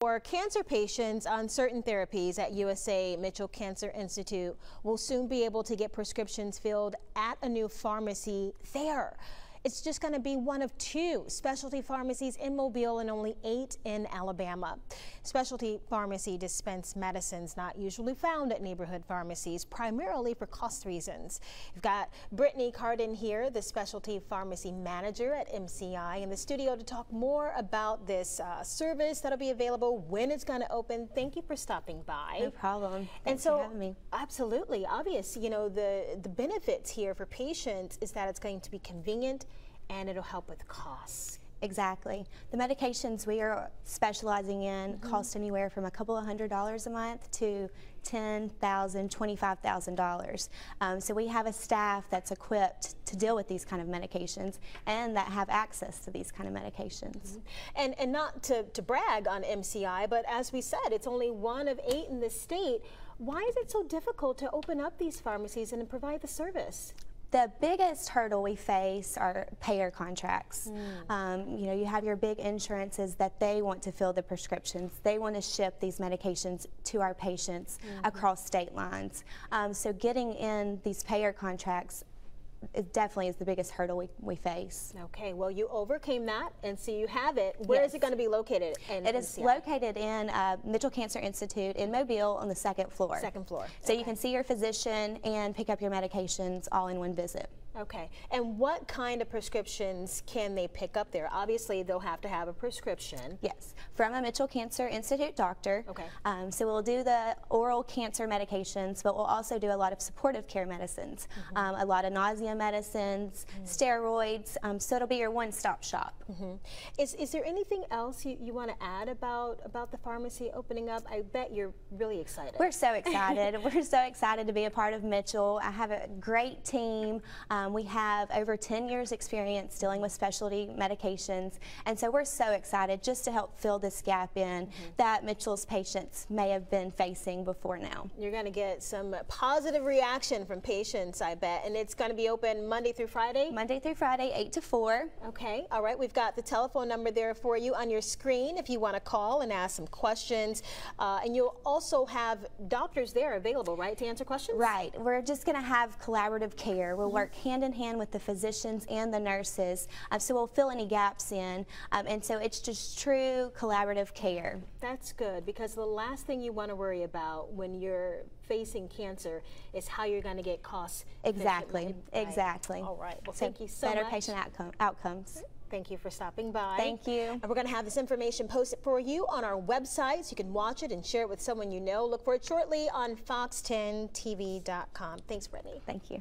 For cancer patients on certain therapies at USA Mitchell Cancer Institute will soon be able to get prescriptions filled at a new pharmacy there. It's just going to be one of two specialty pharmacies in Mobile and only eight in Alabama. Specialty pharmacy dispense medicines not usually found at neighborhood pharmacies, primarily for cost reasons. We've got Brittany Cardin here, the specialty pharmacy manager at MCI, in the studio to talk more about this uh, service that'll be available, when it's going to open. Thank you for stopping by. No problem. Thanks and so, for having me. Absolutely. Obvious, you know, the, the benefits here for patients is that it's going to be convenient and it'll help with costs. Exactly. The medications we are specializing in mm -hmm. cost anywhere from a couple of hundred dollars a month to ten thousand, twenty-five thousand dollars. Um, so we have a staff that's equipped to deal with these kind of medications and that have access to these kind of medications. Mm -hmm. And and not to, to brag on MCI, but as we said, it's only one of eight in the state. Why is it so difficult to open up these pharmacies and provide the service? The biggest hurdle we face are payer contracts. Mm. Um, you know, you have your big insurances that they want to fill the prescriptions. They want to ship these medications to our patients mm -hmm. across state lines. Um, so getting in these payer contracts it definitely is the biggest hurdle we, we face. Okay, well you overcame that and so you have it. Where yes. is it going to be located? In, it is located in uh, Mitchell Cancer Institute in Mobile on the second floor. Second floor. So okay. you can see your physician and pick up your medications all in one visit. Okay, and what kind of prescriptions can they pick up there? Obviously, they'll have to have a prescription. Yes, from a Mitchell Cancer Institute doctor. Okay. Um, so we'll do the oral cancer medications, but we'll also do a lot of supportive care medicines, mm -hmm. um, a lot of nausea medicines, mm -hmm. steroids. Um, so it'll be your one-stop shop. Mm -hmm. Is is there anything else you, you want to add about about the pharmacy opening up? I bet you're really excited. We're so excited. We're so excited to be a part of Mitchell. I have a great team. Um, um, we have over 10 years experience dealing with specialty medications and so we're so excited just to help fill this gap in mm -hmm. that Mitchell's patients may have been facing before now. You're going to get some positive reaction from patients I bet and it's going to be open Monday through Friday? Monday through Friday 8 to 4. Okay all right we've got the telephone number there for you on your screen if you want to call and ask some questions uh, and you'll also have doctors there available right to answer questions? Right we're just going to have collaborative care. We'll mm -hmm. work hand hand in hand with the physicians and the nurses. Um, so we'll fill any gaps in. Um, and so it's just true collaborative care. That's good because the last thing you want to worry about when you're facing cancer is how you're going to get costs. Exactly. Right? Exactly. All right. Well, so thank you so better much. Better patient outcome, outcomes. Thank you for stopping by. Thank you. And we're going to have this information posted for you on our website so you can watch it and share it with someone you know. Look for it shortly on fox10tv.com. Thanks, Brittany. Thank you.